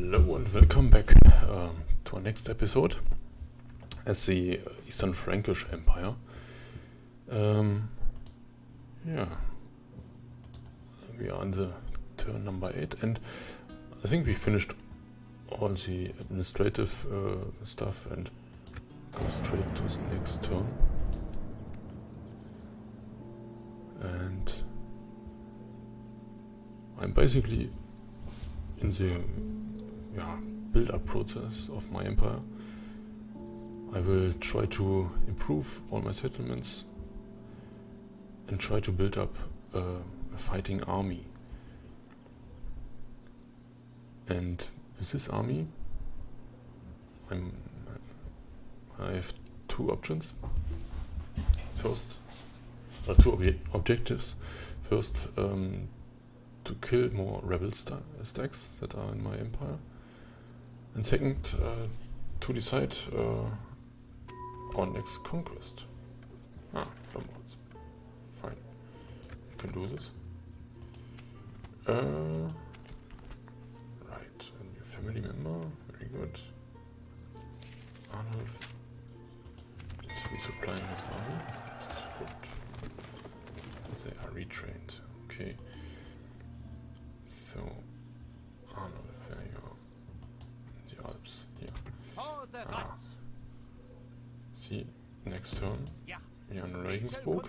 Hello and welcome back um, to our next episode as the Eastern Frankish Empire. Um, yeah, we are on the turn number 8 and I think we finished all the administrative uh, stuff and go straight to the next turn. And I'm basically in the yeah, build-up process of my empire. I will try to improve all my settlements and try to build up uh, a fighting army. And with this army, I'm, I have two options. First, uh, two ob objectives. First, um, to kill more rebel sta stacks that are in my empire. And second, uh, to decide uh, our next conquest. Ah, onwards. Fine. We can do this. Uh, right, a new family member. Very good. Arnulf supplying his army. Good. They are retrained. Okay. So, Arnulf, there you are. The Alps, here. Ah. See, next turn, we are in Regensburg.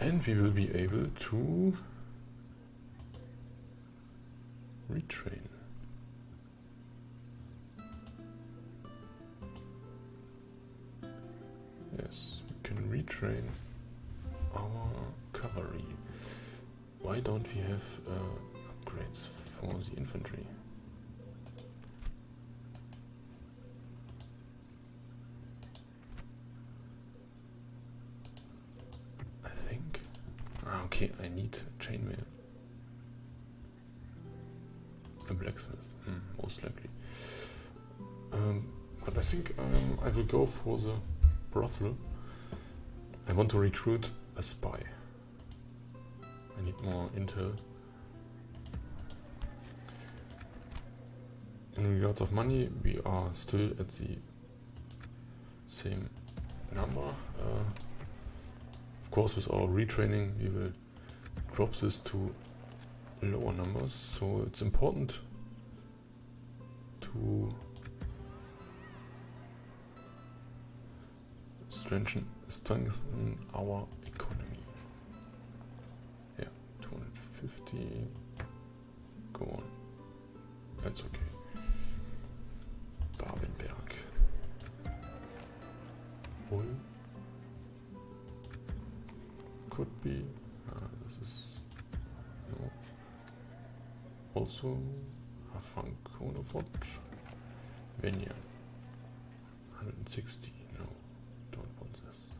And we will be able to retrain. Yes, we can retrain our cavalry. Why don't we have uh, upgrades for the infantry? I think. Ah, okay, I need chainmail. A blacksmith, hmm, most likely. Um, but I think um, I will go for the brothel. I want to recruit a spy. I need more intel. In regards of money, we are still at the same number. Uh, of course, with our retraining, we will drop this to lower numbers. So it's important to strengthen, strengthen our economy. yeah 250 Go on. That's okay. Babenberg. Hull. Could be. Uh, this is. No. Also. A Franconofort. Venya. 160. No. Don't want this.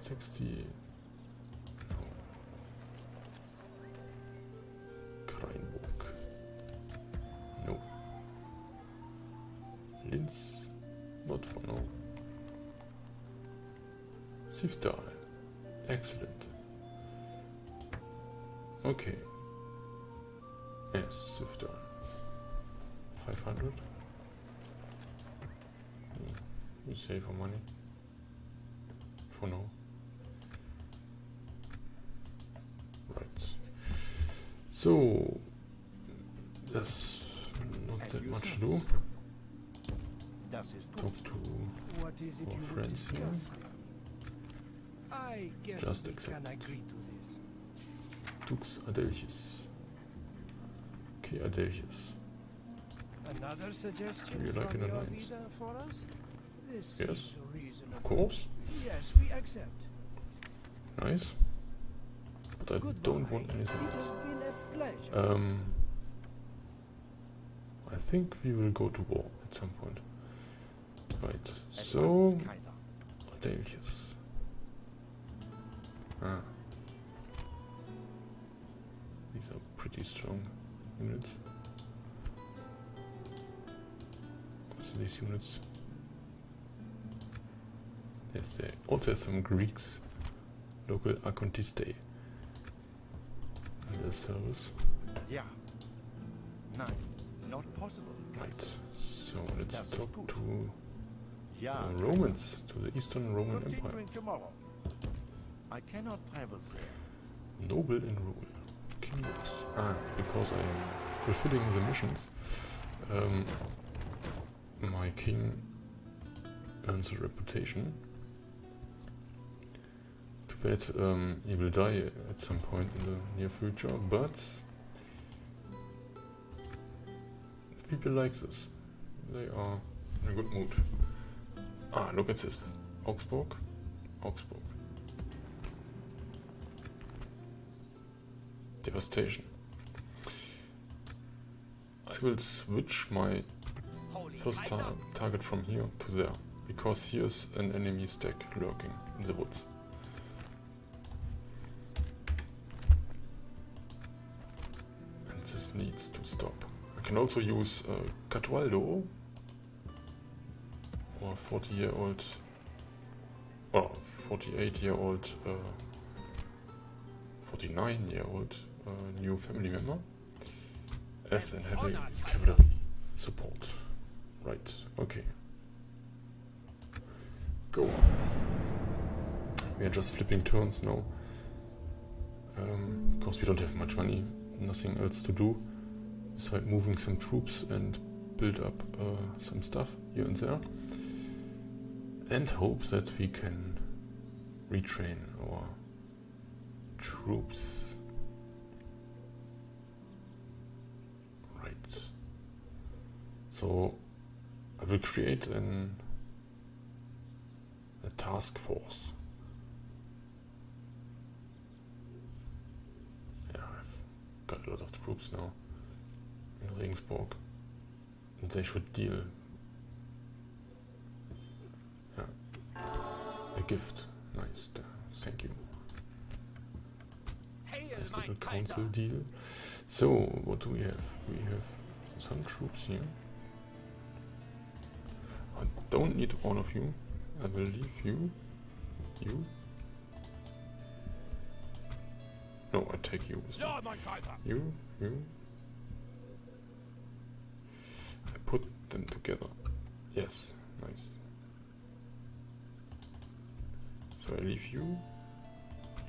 160. Kreinburg. No. Linz. Not for now. Siftal. Excellent. Okay. Yes, Siftal. 500. Hmm. You save for money. For now. Right. So, there's not that much to do. Talk to our friends here. Just accept. Dux Adelchis. Okay, Adelchis. Another suggestion Do you like from an your alliance? leader for us? This Yes. Of course. Yes, we accept. Nice. But I don't want anything It has else. been a pleasure. Um, I think we will go to war at some point. Right, so... Adelchis. Ah. Pretty strong units. What's these units? Yes, they also have some Greeks, local Arcontiste in their service. Yeah. Nein, not possible. Right. So let's talk to Ja, the Romans, to the Eastern Roman Empire. tomorrow. I cannot travel there. Noble in rule. Lux. Ah, because I am fulfilling the missions, um, my king earns a reputation. Too bad um, he will die at some point in the near future, but people like this. They are in a good mood. Ah, look at this. Augsburg. Augsburg. Devastation. I will switch my first tar target from here to there, because here's an enemy stack lurking in the woods. And this needs to stop. I can also use uh, Catualdo, or 40 year old, or 48 year old, uh, 49 year old uh, new family member, as an heavy cavalry support. Right, okay. Go on. We are just flipping turns now. Um, because we don't have much money, nothing else to do besides moving some troops and build up uh, some stuff here and there. And hope that we can retrain our troops. Right. So I will create an a task force. Yeah, I've got a lot of troops now in Regensburg. And they should deal. Yeah. A gift. Nice. th- Thank you. Uh, nice little council deal. So, what do we have? We have some troops here. I don't need all of you. I will leave you. You. No, I take you. Ja. You, you. I put them together. Yes, nice. So I leave you,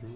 you,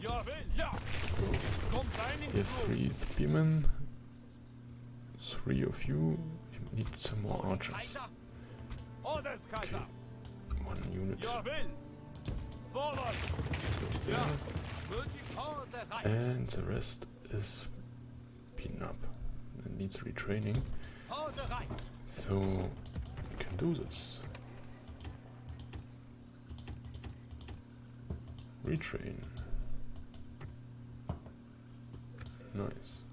Ja, will. Ja, go. kommt rein in die Yes, three spearmen. Three of you. Need some more archers. Kaiser. One unit. Ja, will. Vorwärts. go there. Ja. München, Hose Reich. And the rest is beaten up and needs retraining. So we can do this. Retrain. Nice.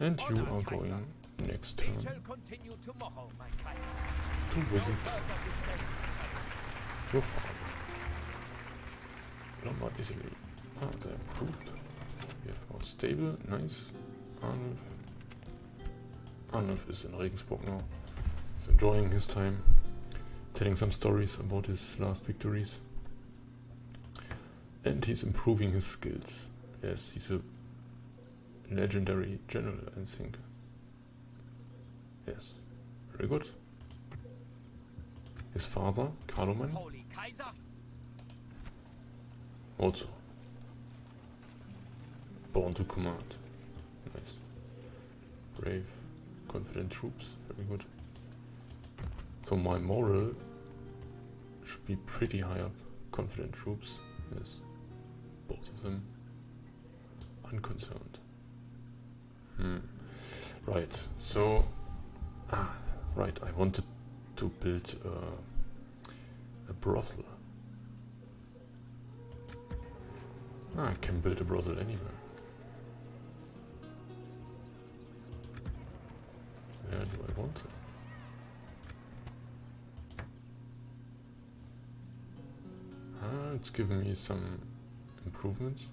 And you are going next turn shall continue tomorrow, mein Kaiser. to No visit your farm. Lombard Italy. Ah, they improved. We have our stable, nice. Arnulf. Arnulf is in Regensburg now. He's enjoying his time, telling some stories about his last victories. And he's improving his skills. Yes, he's a legendary general, I think. Yes, very good. His father, Carloman, also born to command. Nice. Brave, confident troops. Very good. So my moral should be pretty high up. Confident troops. Yes. Both of them. Unconcerned. Hmm. Right. So. Ah, right. I wanted to build uh, a brothel. Ah, I can build a brothel anywhere. Where do I want. Ah, it's giving me some improvements.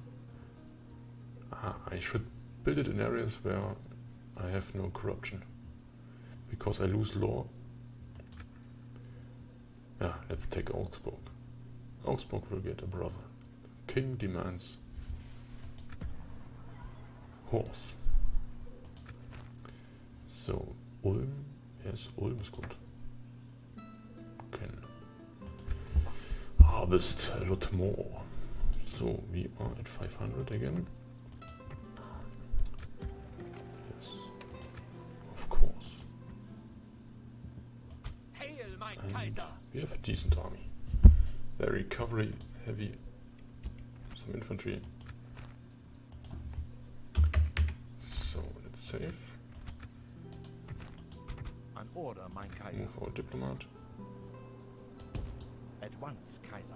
Ah, I should build it in areas where I have no corruption. Because I lose law. Yeah, let's take Augsburg. Augsburg will get a brother. King demands horse. So, Ulm, yes, Ulm is good. Can harvest a lot more. So, we are at 500 again. We have a decent army. Very cavalry heavy. Some infantry. So let's save. An order, mein Kaiser. Move our diplomat. At once, Kaiser.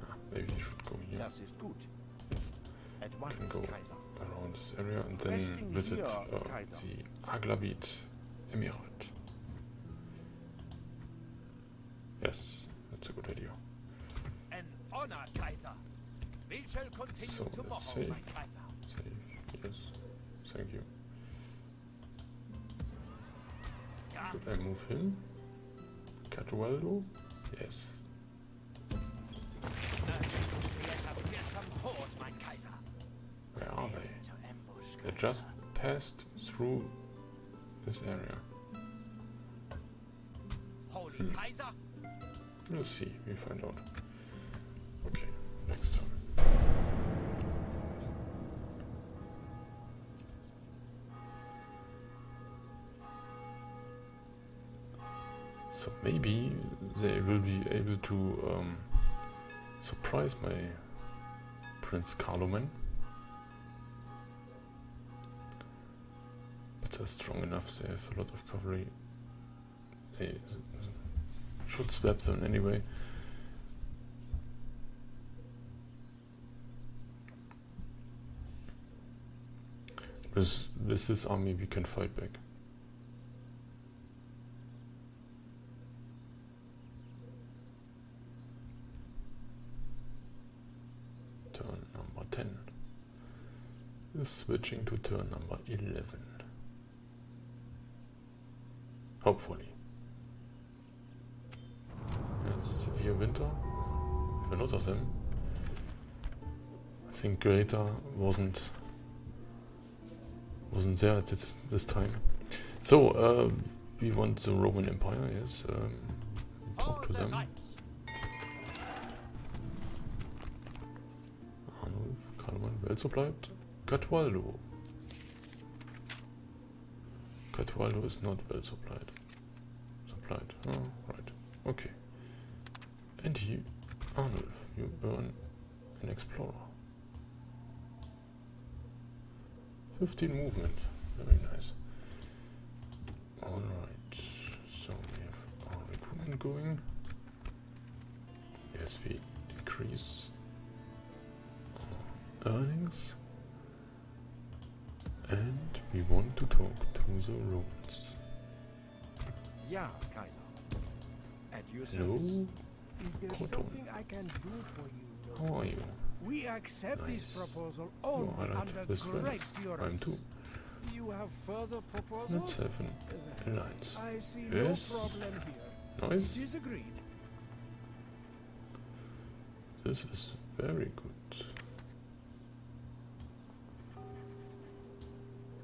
Ah, maybe he should go here. Das ist gut. Yes. At once, go. Kaiser. Around this area and then Resting visit uh, the Aghlabid Emirate. Yes, that's a good idea. An honor, Kaiser! We shall continue So, tomorrow, save. Save. Yes. Thank you. Ja, Should I move him? Catualdo? Yes. urgent to create a fearsome horde, mein Kaiser. Where are they? They just passed through this area. Holy Hmm. Kaiser! We'll see. We find out. Okay, next time. So maybe they will be able to um, surprise my Prince Carloman. But they're strong enough, they have a lot of cavalry. They should swap them anyway. With, this army we can fight back. Turn number 10 is switching to turn number 11. Hopefully. Severe winter. A lot of them. I think Greta wasn't wasn't there at this, this time. So uh, we want the Roman Empire. Yes, um, talk to them. Arnulf, Karlmann, well supplied. Catualdo. Catualdo is not well supplied. Supplied. Oh, right. Okay. And you, Arnulf, you earn an explorer. 15 movement. Very nice. Alright. So we have our recruitment going. Yes, we increase our earnings. And we want to talk to the Romans. Yeah, Kaiser. At your service. Hello? Is there Cotton. something I can do for you? How are you? We accept this Nice. proposal You only at under this great. I'm too. You have further Let's proposals? have an Then alliance. I see Yes. no problem here. Nice. It is agreed. This is very good.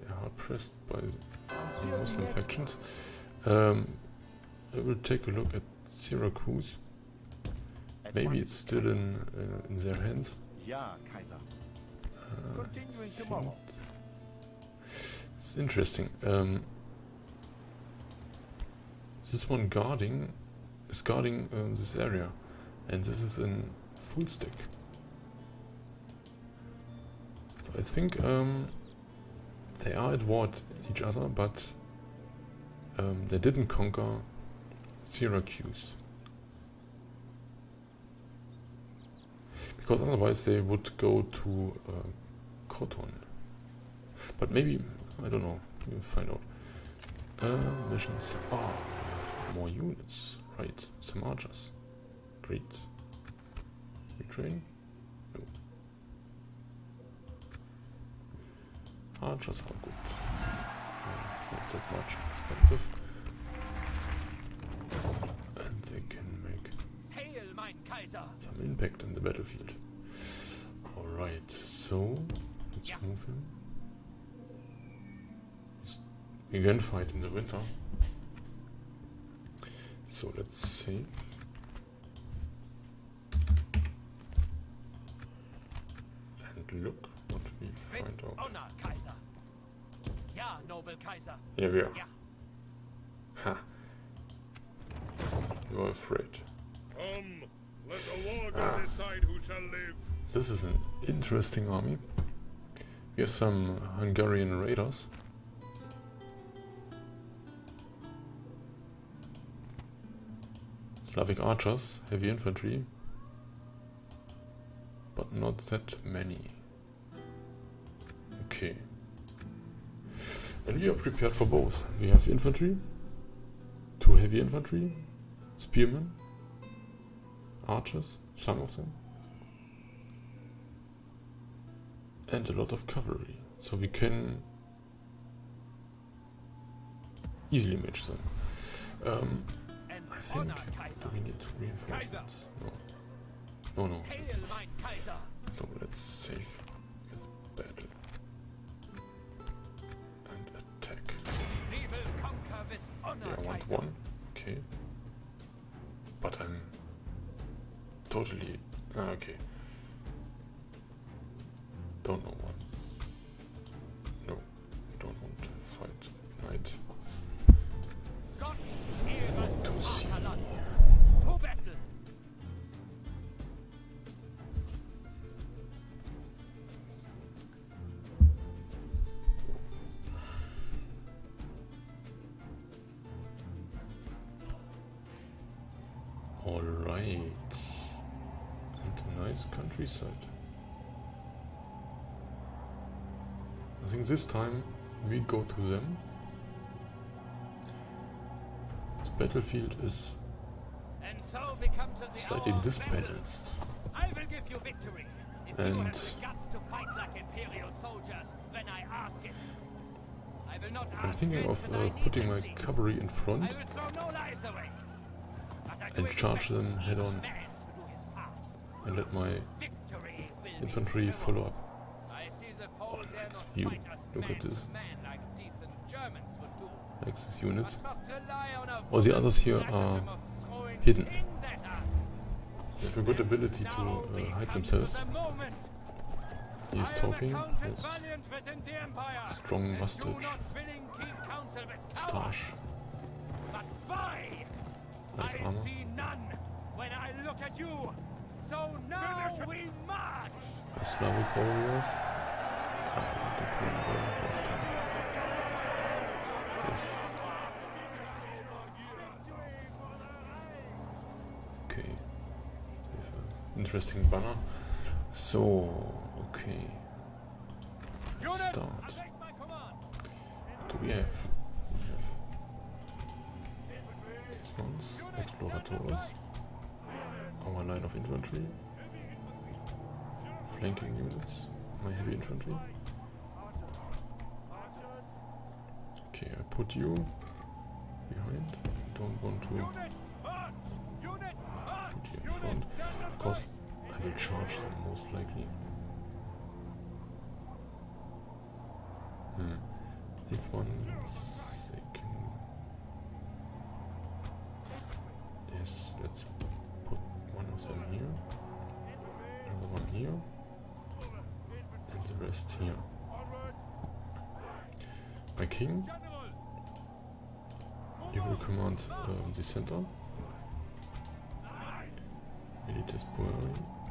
They are pressed by the Muslim factions. Um, I will take a look at Syracuse. Maybe it's still in uh, in their hands. Ja, Kaiser. Uh, Continuing tomorrow. It's interesting. Um, this one guarding is guarding um, this area, and this is in full stick. So I think um, they are at war at each other, but um, they didn't conquer Syracuse. Because otherwise they would go to uh, Croton. But maybe, I don't know, we'll find out. Uh, missions. Ah, more units. Right, some archers. Great. Retrain? No. Archers are good. Uh, not that much expensive. Some impact in the battlefield. Alright, so let's Yeah. move him. He's again fight in the winter. So let's see. And look what we find out. Honor, Kaiser! Yeah, noble Kaiser! Here we are. Ja. Ha! You're afraid. Come, let the war Ah. decide who shall live. This is an interesting army. We have some Hungarian raiders. Slavic archers, heavy infantry. But not that many. Okay. And we are prepared for both. We have infantry, two heavy infantry, spearmen, archers, some of them. and a lot of cavalry, so we can easily match them. Um, I think. Do we need reinforcements? No. No, no. Hail, let's- mein Kaiser! So let's save with battle and attack. We will conquer with honor, Yeah, I want one. Okay. Totally ah, okay. Don't know one. No, don't want to fight. Gott, To see. All right, nice countryside. I think this time we go to them. The battlefield is And so we come to the slightly disbalanced. I will give you victory. If you And- have the guts to fight like imperial soldiers when I ask it. I will not I'm thinking of uh, putting my cavalry in front no away. And charge them head on man to do his part. And let my infantry follow up. View. Look at this. these units. All the others here are hidden. They have a good ability to uh, hide themselves. He's talking. Yes. Strong mustache. why? Nice armor. See none when I look at you. So now we march. Uh, Slavic warriors. Ah, they did pretty well last time. Yes. Okay. We have interesting banner. So, okay. Let's start. await my command. What do we have? We have these ones, explorators, our line of infantry, flanking units, my heavy infantry. Okay, I put you behind. Don't want to Units, march. Units, march. put you in front. Of course, I will charge them most likely. Hmm. These ones, they can. Yes, let's put one of them here, another one here, and the rest here. My king, you will command um, the center. Military brewery.